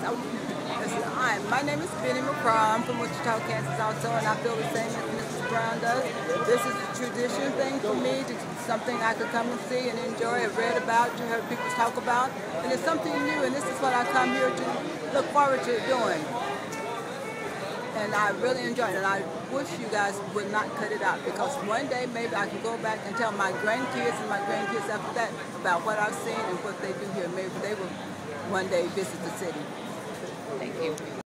Hi, my name is Benny McCraw. I'm from Wichita, Kansas also, and I feel the same as Mrs. Brown does. This is a tradition thing for me, something I could come and see and enjoy, have read about, to hear people talk about. And it's something new, and this is what I come here to look forward to doing. And I really enjoy it, and I wish you guys would not cut it out because one day maybe I can go back and tell my grandkids and my grandkids after that about what I've seen and what they do here. Maybe they will one day visit the city. Thank you.